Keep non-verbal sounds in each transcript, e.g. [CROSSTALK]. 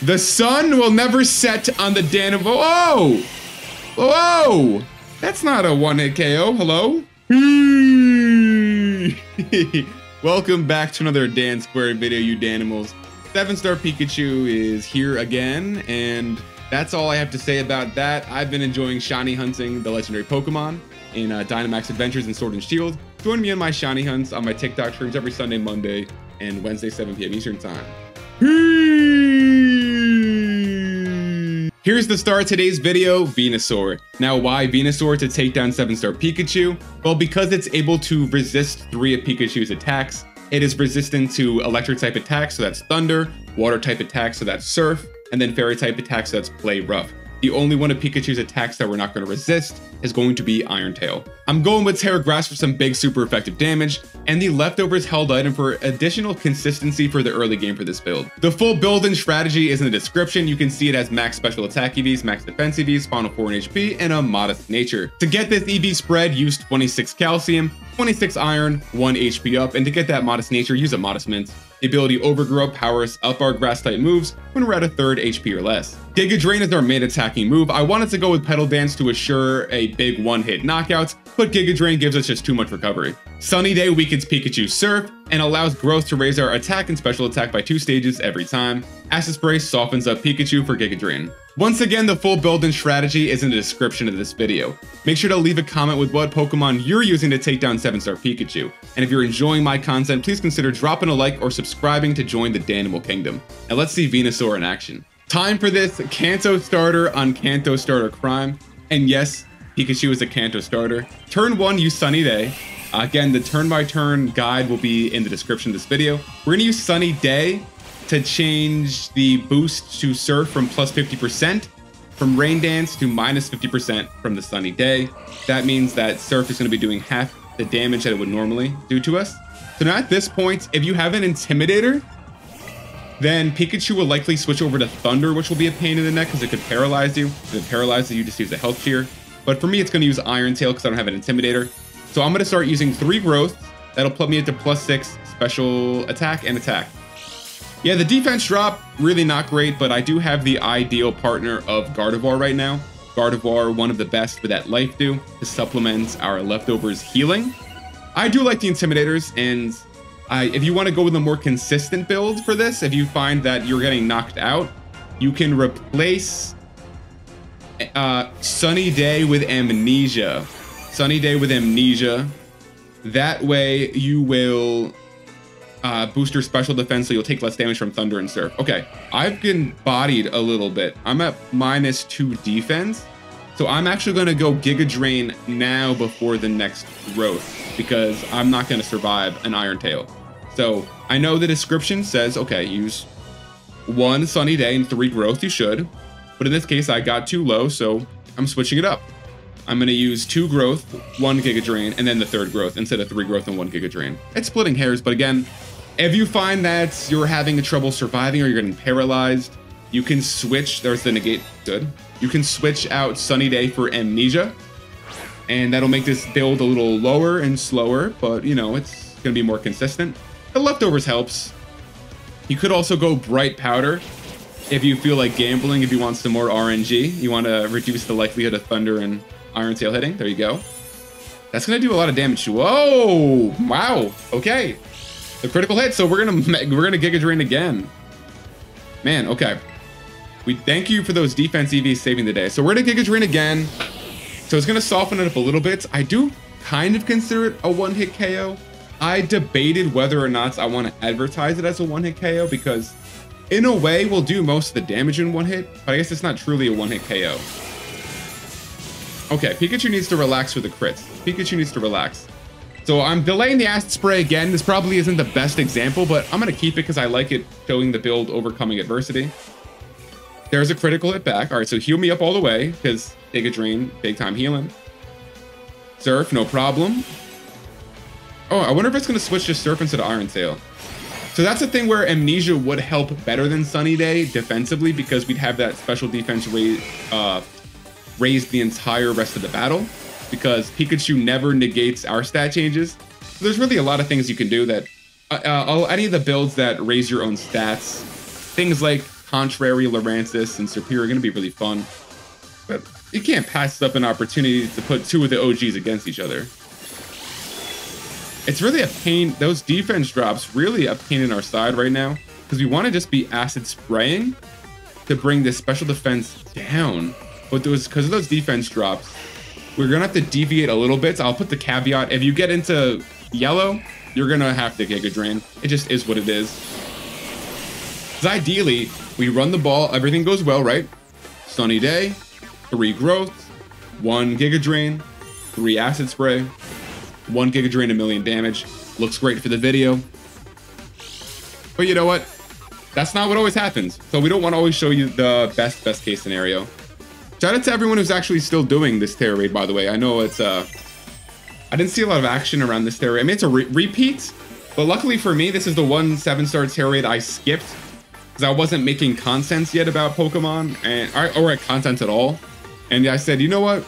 The sun will never set on the Danimal. Oh! Whoa! That's not a one-hit KO. Hello? [LAUGHS] Welcome back to another Dan Squared video, you Danimals. Seven Star Pikachu is here again, and that's all I have to say about that. I've been enjoying shiny hunting the legendary Pokemon in uh, Dynamax Adventures and Sword and Shield. Join me on my shiny hunts on my TikTok streams every Sunday, Monday, and Wednesday, 7 p.m. Eastern Time. Here's the star of today's video, Venusaur. Now, why Venusaur to take down 7-star Pikachu? Well, because it's able to resist three of Pikachu's attacks. It is resistant to electric type attacks, so that's Thunder, water type attacks, so that's Surf, and then fairy type attacks, so that's Play Rough. The only one of Pikachu's attacks that we're not going to resist is going to be Iron Tail. I'm going with Tera Grass for some big super effective damage, and the leftovers held item for additional consistency for the early game for this build. The full build and strategy is in the description. You can see it has max special attack EVs, max defense EVs, final 4 in HP, and a modest nature. To get this EV spread, use 26 calcium, 26 iron, 1 HP up, and to get that modest nature, use a modest mint. The ability Overgrow powers up our grass type moves when we're at a third HP or less. Giga Drain is our main attacking move. I wanted to go with Petal Dance to assure a big one-hit knockout, but Giga Drain gives us just too much recovery. Sunny Day weakens Pikachu's Surf and allows growth to raise our attack and special attack by two stages every time. Acid Spray softens up Pikachu for Giga Drain. Once again, the full build and strategy is in the description of this video. Make sure to leave a comment with what Pokemon you're using to take down 7-star Pikachu. And if you're enjoying my content, please consider dropping a like or subscribing to join the Danimal Kingdom. And let's see Venusaur in action. Time for this Kanto starter on Kanto starter crime. And yes, Pikachu is a Kanto starter. Turn 1, use Sunny Day. Again, the turn-by-turn -turn guide will be in the description of this video. We're going to use Sunny Day to change the boost to Surf from plus 50%, from Rain Dance to minus 50% from the Sunny Day. That means that Surf is going to be doing half the damage that it would normally do to us. So now at this point, if you have an Intimidator, then Pikachu will likely switch over to Thunder, which will be a pain in the neck because it could paralyze you. If it paralyzes you, just use a health cheer. But for me, it's going to use Iron Tail because I don't have an Intimidator. So I'm going to start using three growth. That'll put me into plus six special attack and attack. Yeah, the defense drop, really not great, but I do have the ideal partner of Gardevoir right now. Gardevoir, one of the best for that Life Dew to supplement our leftovers healing. I do like the Intimidators, and I, if you want to go with a more consistent build for this, if you find that you're getting knocked out, you can replace uh, Sunny Day with Amnesia. Sunny Day with Amnesia. That way you will uh, booster special defense, so you'll take less damage from Thunder and Surf. Okay, I've been bodied a little bit. I'm at minus two defense, so I'm actually going to go Giga Drain now before the next growth because I'm not going to survive an Iron Tail. So I know the description says, okay, use one Sunny Day and three growth, you should. But in this case, I got too low, so I'm switching it up. I'm going to use two growth, one Giga Drain, and then the third growth instead of three growth and one Giga Drain. It's splitting hairs, but again, if you find that you're having trouble surviving or you're getting paralyzed, you can switch. There's the negate. Good. You can switch out Sunny Day for Amnesia. And that'll make this build a little lower and slower, but you know, it's going to be more consistent. The leftovers helps. You could also go Bright Powder if you feel like gambling, if you want some more RNG. You want to reduce the likelihood of Thunder and Iron Tail hitting. There you go. That's going to do a lot of damage. Whoa! Wow. Okay. The critical hit, so we're gonna [LAUGHS] we're gonna Giga Drain again. Man, okay. We thank you for those defense EVs saving the day. So we're gonna Giga Drain again. So it's gonna soften it up a little bit. I do kind of consider it a one-hit KO. I debated whether or not I want to advertise it as a one-hit KO because in a way we'll do most of the damage in one hit, but I guess it's not truly a one-hit KO. Okay, Pikachu needs to relax with the crits. Pikachu needs to relax. So I'm delaying the acid spray again. This probably isn't the best example, but I'm going to keep it because I like it showing the build overcoming adversity. There's a critical hit back. All right, so heal me up all the way because Giga Drain, big time healing. Surf, no problem. Oh, I wonder if it's going to switch to Surf instead of Iron Tail. So that's a thing where Amnesia would help better than Sunny Day defensively because we'd have that special defense raise, uh, raised the entire rest of the battle because Pikachu never negates our stat changes. So there's really a lot of things you can do that, uh, uh, any of the builds that raise your own stats, things like Contrary, Lurantis, and Serperior are going to be really fun. But you can't pass up an opportunity to put two of the OGs against each other. It's really a pain. Those defense drops really a pain in our side right now because we want to just be acid spraying to bring this special defense down. But those because of those defense drops, we're gonna have to deviate a little bit. So I'll put the caveat: if you get into yellow, you're gonna have to Giga Drain. It just is what it is. Because ideally, we run the ball, everything goes well, right? Sunny day, three growth, one Giga Drain, three Acid Spray, one Giga Drain, a million damage. Looks great for the video. But you know what? That's not what always happens. So we don't want to always show you the best, best case scenario. Shout out to everyone who's actually still doing this Tera raid, by the way. I know it's, uh, I didn't see a lot of action around this Tera raid. I mean, it's a re repeat, but luckily for me, this is the one seven-star Tera raid I skipped because I wasn't making content yet about Pokemon and or, or content at all. And I said, you know what?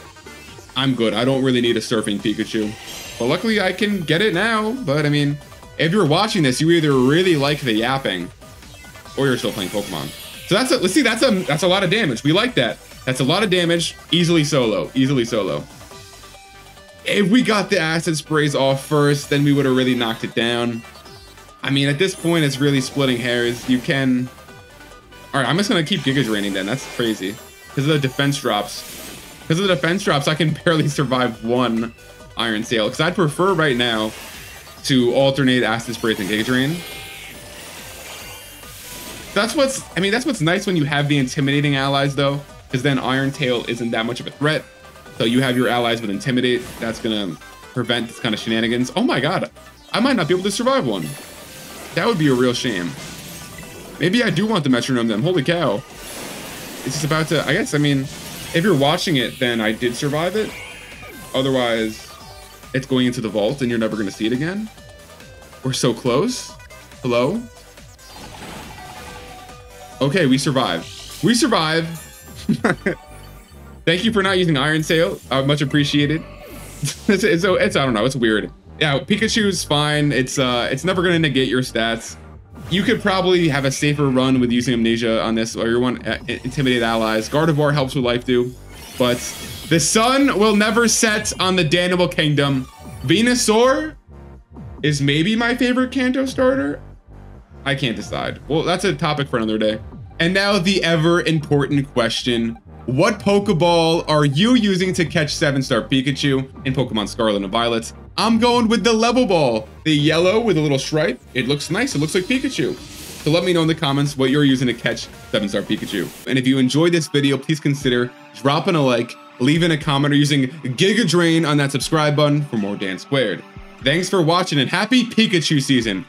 I'm good. I don't really need a surfing Pikachu. But luckily I can get it now. But I mean, if you're watching this, you either really like the yapping or you're still playing Pokemon. So that's a, let's see, that's a, that's a lot of damage. We like that. That's a lot of damage. Easily solo, easily solo. If we got the acid sprays off first, then we would have really knocked it down. I mean, at this point, it's really splitting hairs. You can... All right, I'm just going to keep Giga Draining then. That's crazy. Because of the defense drops. Because of the defense drops, I can [LAUGHS] barely survive one Iron Tail. Because I'd prefer right now to alternate Acid Sprays and Giga Drain. That's what's... I mean, that's what's nice when you have the intimidating allies, though. Because then Iron Tail isn't that much of a threat. So you have your allies with Intimidate. That's going to prevent this kind of shenanigans. Oh my god. I might not be able to survive one. That would be a real shame. Maybe I do want the metronome then. Holy cow. It's just about to... I guess, I mean, if you're watching it, then I did survive it. Otherwise, it's going into the vault and you're never going to see it again. We're so close. Hello? Okay, we survived. We survived. [LAUGHS] Thank you for not using Iron Tail. Uh, much appreciated. [LAUGHS] it's, it's, it's, I don't know. It's weird. Yeah, Pikachu's fine. It's uh, it's never gonna negate your stats. You could probably have a safer run with using Amnesia on this, or you want uh, Intimidate allies. Gardevoir helps with Life Dew, but the sun will never set on the Danimal Kingdom. Venusaur is maybe my favorite Kanto starter. I can't decide. Well, that's a topic for another day. And now the ever important question. What Pokeball are you using to catch 7-star Pikachu in Pokemon Scarlet and Violet? I'm going with the Level Ball. The yellow with a little stripe. It looks nice. It looks like Pikachu. So let me know in the comments what you're using to catch 7-star Pikachu. And if you enjoyed this video, please consider dropping a like, leaving a comment, or using Giga Drain on that subscribe button for more Dan Squared. Thanks for watching and happy Pikachu season.